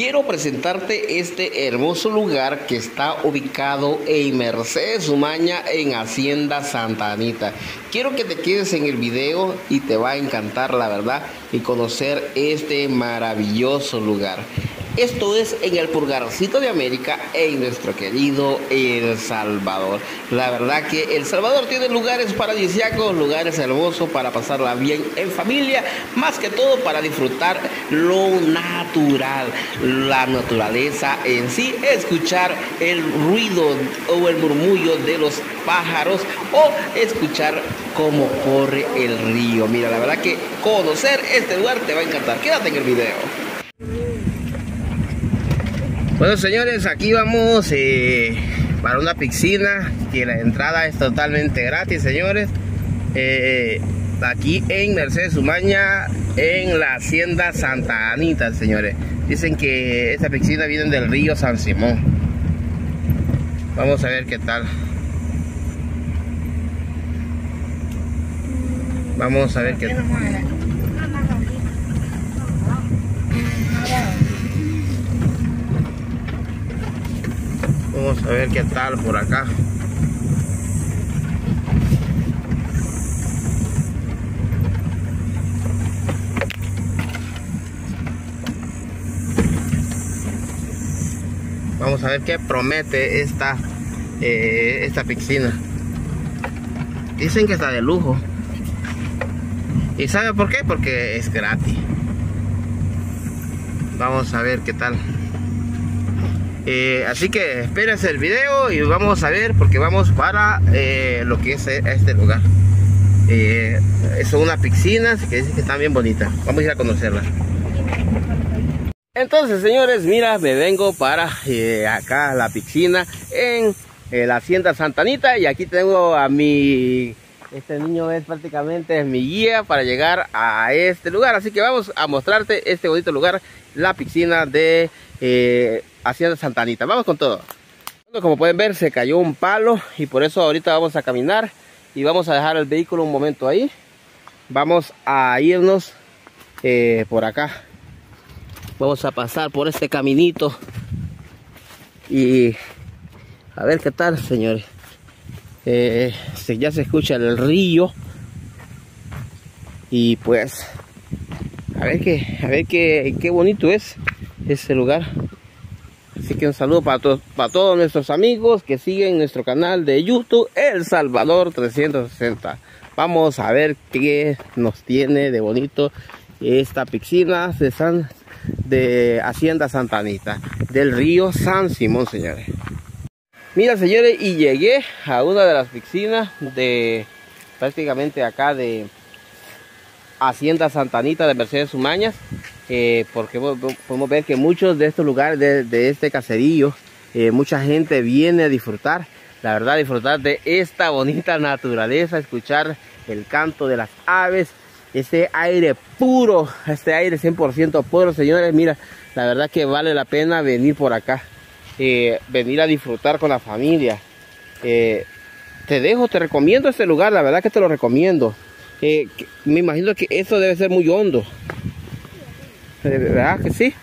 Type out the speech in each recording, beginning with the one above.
quiero presentarte este hermoso lugar que está ubicado en Mercedes Umaña en Hacienda Santa Anita. Quiero que te quedes en el video y te va a encantar la verdad y conocer este maravilloso lugar. Esto es en el Purgarcito de América, en nuestro querido El Salvador. La verdad que El Salvador tiene lugares paradisíacos, lugares hermosos para pasarla bien en familia, más que todo para disfrutar lo natural, la naturaleza en sí, escuchar el ruido o el murmullo de los pájaros o escuchar cómo corre el río. Mira, la verdad que conocer este lugar te va a encantar. Quédate en el video. Bueno señores, aquí vamos eh, para una piscina que la entrada es totalmente gratis señores. Eh, aquí en Mercedes Umaña, en la hacienda Santa Anita señores. Dicen que esta piscina viene del río San Simón. Vamos a ver qué tal. Vamos a ver qué tal. Vamos a ver qué tal por acá. Vamos a ver qué promete esta, eh, esta piscina. Dicen que está de lujo. ¿Y sabe por qué? Porque es gratis. Vamos a ver qué tal. Eh, así que espérense el video y vamos a ver porque vamos para eh, lo que es eh, este lugar. Eh, son unas piscinas que dicen que están bien bonitas. Vamos a ir a conocerlas. Entonces, señores, mira, me vengo para acá la piscina en la hacienda Santanita y aquí tengo a mi este niño es prácticamente mi guía para llegar a este lugar. Así que vamos a mostrarte este bonito lugar, la piscina de eh, Hacienda Santanita. Vamos con todo. Como pueden ver, se cayó un palo y por eso ahorita vamos a caminar y vamos a dejar el vehículo un momento ahí. Vamos a irnos eh, por acá. Vamos a pasar por este caminito y a ver qué tal, señores. Eh, ya se escucha el río y pues a ver qué a ver qué, qué bonito es ese lugar así que un saludo para todos para todos nuestros amigos que siguen nuestro canal de youtube el salvador 360 vamos a ver qué nos tiene de bonito esta piscina de san de hacienda santa anita del río san simón señores. Mira señores, y llegué a una de las piscinas de prácticamente acá de Hacienda Santanita de Mercedes Umañas, eh, porque podemos ver que muchos de estos lugares de, este caserío, eh, mucha gente viene a disfrutar, la verdad, disfrutar de esta bonita naturaleza, escuchar el canto de las aves, este aire puro, este aire 100% puro, señores, mira, la verdad que vale la pena venir por acá. Eh, venir a disfrutar con la familia. Te dejo, te recomiendo este lugar, la verdad que te lo recomiendo. Me imagino que esto debe ser muy hondo. ¿Verdad que sí?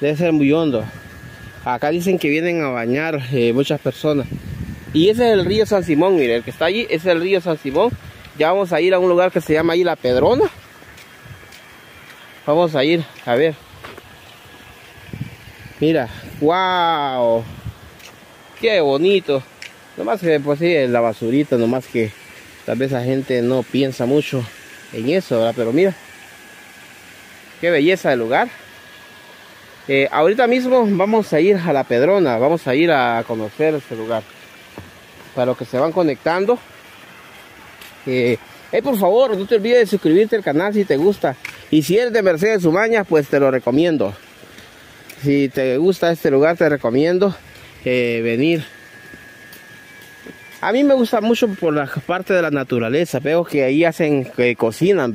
Debe ser muy hondo. Acá dicen que vienen a bañar muchas personas. Y ese es el río San Simón, mire, el que está allí es el río San Simón. Ya vamos a ir a un lugar que se llama ahí La Pedrona. Vamos a ir a ver. Mira, wow. Qué bonito. Nomás que pues sí, la basurita, nomás que tal vez la gente no piensa mucho en eso, ¿verdad? Pero mira, qué belleza de lugar. Eh, ahorita mismo vamos a ir a la Pedrona, vamos a ir a conocer este lugar. Para los que se van conectando, eh, por favor, no te olvides de suscribirte al canal si te gusta. Y si eres de Mercedes Umaña, pues te lo recomiendo si te gusta este lugar te recomiendo eh, venir a mí me gusta mucho por la parte de la naturaleza veo que ahí hacen que cocinan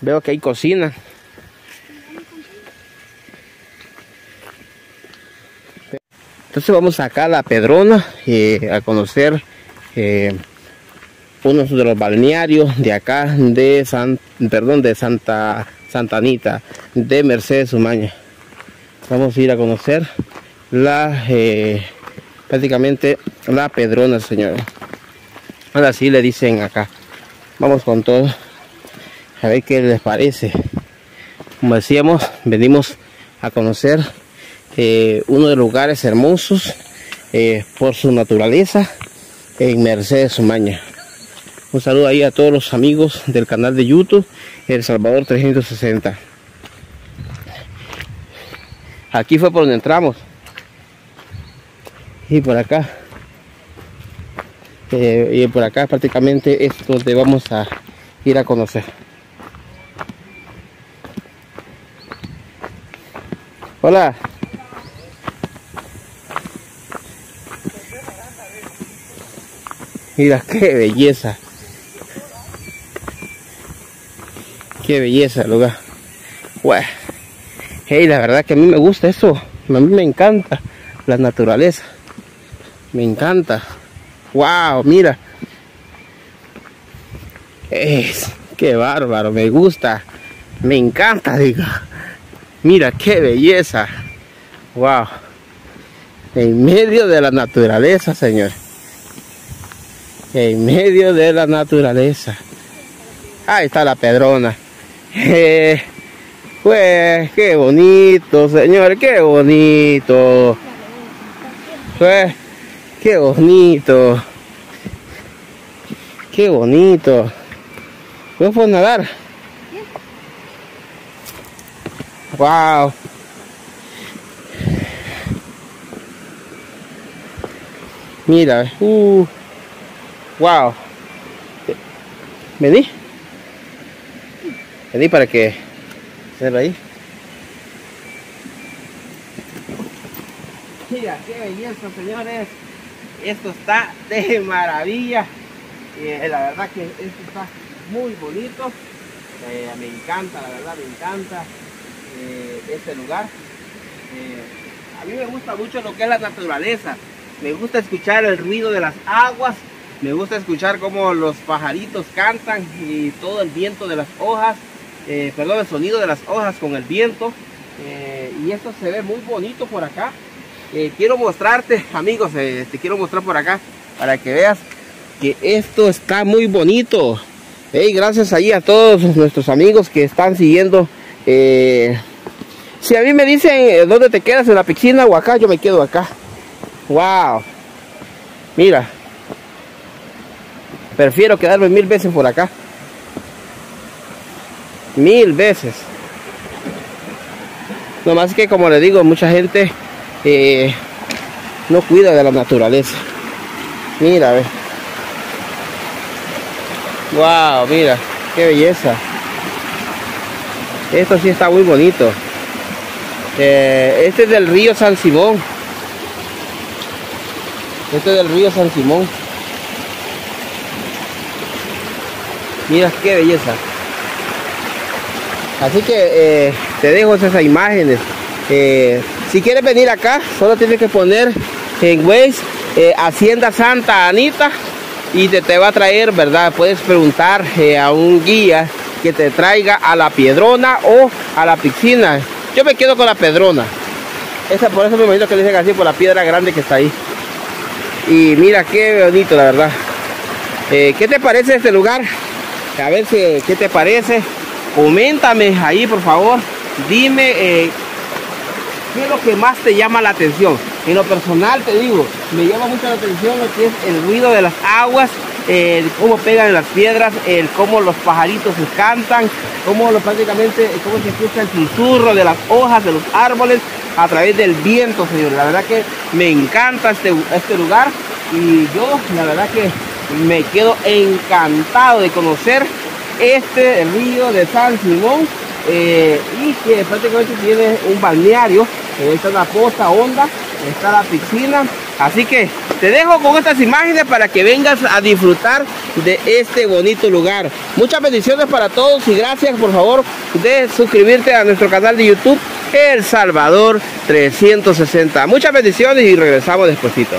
veo que hay cocina entonces vamos acá a la Pedrona eh, a conocer eh, uno de los balnearios de acá de San perdón de Santa Santa Anita de Mercedes Umaña Vamos a ir a conocer la eh, prácticamente la pedrona, señor. Ahora sí le dicen acá. Vamos con todo. A ver qué les parece. Como decíamos, venimos a conocer eh, uno de los lugares hermosos eh, por su naturaleza en Mercedes Sumaña. Un saludo ahí a todos los amigos del canal de YouTube El Salvador 360. Aquí fue por donde entramos. Y por acá. Eh, y por acá prácticamente es donde vamos a ir a conocer. Hola. Mira qué belleza. Qué belleza el lugar. Hey, la verdad que a mí me gusta eso. A mí me encanta la naturaleza. Me encanta. Wow, mira. Es, qué bárbaro, me gusta. Me encanta, diga. Mira qué belleza. Wow. En medio de la naturaleza, Señor. En medio de la naturaleza. Ahí está la pedrona. Eh, pues qué bonito, señor, qué bonito. Pues qué bonito. Qué bonito. ¿Puedo nadar? Wow. Mira, uh, wow. Vení. Vení para que Mira ahí. Mira, qué belleza, señores. Esto está de maravilla. Eh, la verdad que esto está muy bonito. Eh, me encanta, la verdad, me encanta eh, este lugar. a mí me gusta mucho lo que es la naturaleza. Me gusta escuchar el ruido de las aguas. Me gusta escuchar cómo los pajaritos cantan y todo el viento de las hojas. Eh, perdón, el sonido de las hojas con el viento. Eh, y esto se ve muy bonito por acá. Eh, quiero mostrarte, amigos, te quiero mostrar por acá para que veas que esto está muy bonito. Hey, gracias ahí a todos nuestros amigos que están siguiendo. si a mí me dicen dónde te quedas, en la piscina o acá, yo me quedo acá. Wow. Mira. Prefiero quedarme mil veces por acá. Mil veces. No más que como le digo mucha gente eh, no cuida de la naturaleza. Mira ve. Wow mira qué belleza. Esto sí está muy bonito. Eh, este es del río San Simón. Este es del río San Simón mira qué belleza Así que eh, te dejo esas imágenes. Eh, si quieres venir acá, solo tienes que poner en Waze eh, Hacienda Santa Anita y te, te, va a traer, ¿verdad? Puedes preguntar a un guía que te traiga a la piedrona o a la piscina. Yo me quedo con la pedrona. Esa, por eso me imagino que le dicen así, por la piedra grande que está ahí. Y mira qué bonito, la verdad. ¿Qué te parece este lugar? A ver si, qué te parece. Coméntame ahí por favor. Dime eh, qué es lo que más te llama la atención en lo personal te digo me llama mucho la atención lo que es el ruido de las aguas cómo pegan las piedras cómo los pajaritos se cantan cómo lo, prácticamente cómo se escucha el susurro de las hojas de los árboles a través del viento señor. La verdad que me encanta este, este lugar y yo la verdad que me quedo encantado de conocer este río de San Simón eh, y que prácticamente tiene un balneario, está la posta honda, está la piscina, así que te dejo con estas imágenes para que vengas a disfrutar de este bonito lugar. Muchas bendiciones para todos y gracias por favor de suscribirte a nuestro canal de YouTube El Salvador 360. Muchas bendiciones y regresamos despuesito.